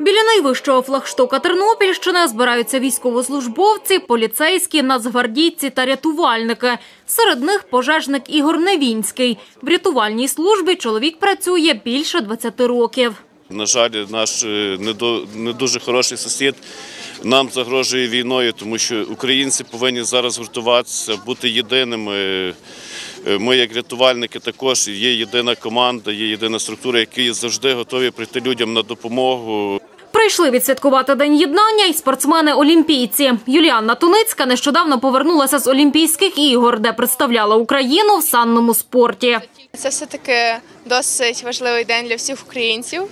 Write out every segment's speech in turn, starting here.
Біля найвищого флагштока Тернопільщини збираються військовослужбовці, поліцейські, нацгвардійці та рятувальники. Серед них пожежник Ігор Невінський. В рятувальній службі чоловік працює більше 20 років. На жаль, наш е, не, дуже хороший сусід нам загрожує війною, тому що українці повинні зараз гуртуватися, бути єдиними. Е, Ми, як рятувальники, також є єдина команда, є єдина структура, які завжди готові прийти людям на допомогу. Прийшли відсвяткувати День єднання й спортсмени-олімпійці. Юліанна Туницька нещодавно повернулася з Олімпійських ігор, де представляла Україну в санному спорті. Це все таки досить важливий день для всіх українців,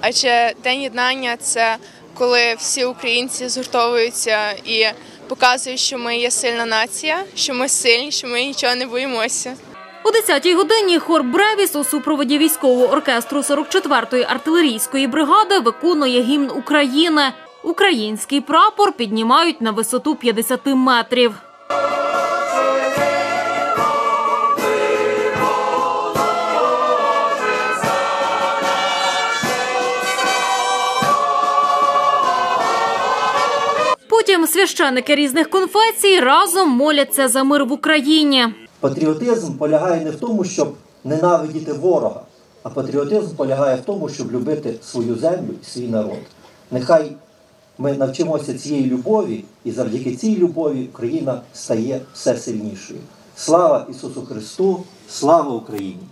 адже день єднання це коли всі українці згуртовуються і показують, що ми є сильна нація, що ми сильні, що ми нічого не боїмося. У 10-й годині хор Бревіс у супроводі військового оркестру 44-ї артилерійської бригади виконує гімн України. Український прапор піднімають на висоту 50 метрів. Потім священики різних конфесій разом моляться за мир в Україні. Патріотизм полягає не в тому, щоб ненавидіти ворога, а патріотизм полягає в тому, щоб любити свою землю і свій народ. Нехай ми навчимося цієї любові, і завдяки цій любові Україна стає все сильнішою. Слава Ісусу Христу! Слава Україні!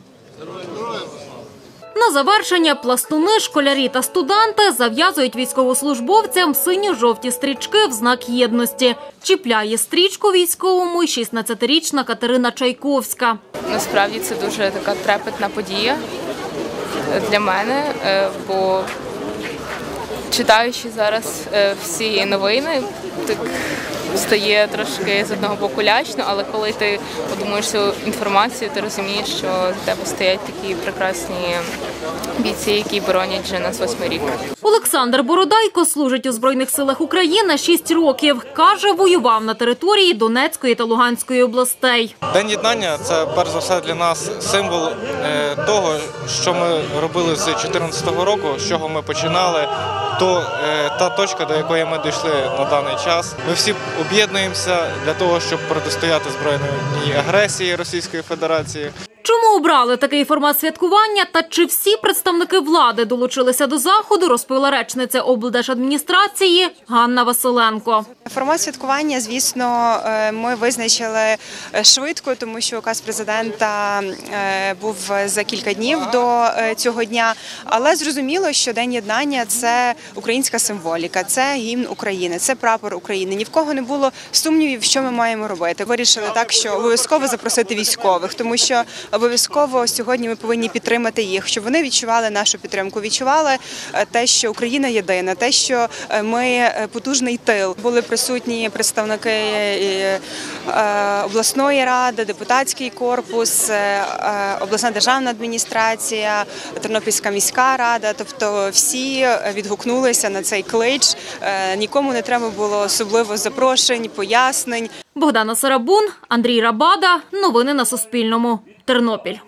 На завершення пластуни, школярі та студенти зав'язують військовослужбовцям синьо-жовті стрічки в знак єдності. Чіпляє стрічку військовому й 16-річна Катерина Чайковська. Насправді це дуже така трепетна подія для мене, е, бо читаючи зараз е, всі новини, так стає трошки з одного боку лячно, але коли ти подумаєш цю інформацію, ти розумієш, що за тебе стоять такі прекрасні бійці, які боронять вже нас восьмий рік. Олександр Бородайко служить у Збройних силах України 6 років. Каже, воював на території Донецької та Луганської областей. День єднання це перш за все для нас символ е, того, що ми робили з 2014 року, з чого ми починали. То е, та точка, до якої ми дійшли на даний час. Ми всі об'єднуємося для того, щоб протистояти збройній агресії Російської Федерації. Обрали такий формат святкування та чи всі представники влади долучилися до заходу, розповіла речниця облдержадміністрації Ганна Василенко. Формат святкування, звісно, е, ми визначили е, швидко, тому що указ президента е, був за кілька днів до цього дня. Але зрозуміло, що День єднання це українська символіка, це гімн України, це прапор України. Ні в кого не було сумнівів, що ми маємо робити. Вирішили так, що обов'язково запросити військових, тому що обов'язково сьогодні ми повинні підтримати їх, щоб вони відчували нашу підтримку, відчували е, те, що Україна єдина, те, що е, ми е, потужний тил. Були присутні представники обласної ради, депутатський корпус, обласна державна адміністрація, Тернопільська міська рада. Тобто всі відгукнулися на цей клич. Нікому не треба було особливо запрошень, пояснень. Богдана Сарабун, Андрій Рабада. Новини на Суспільному. Тернопіль.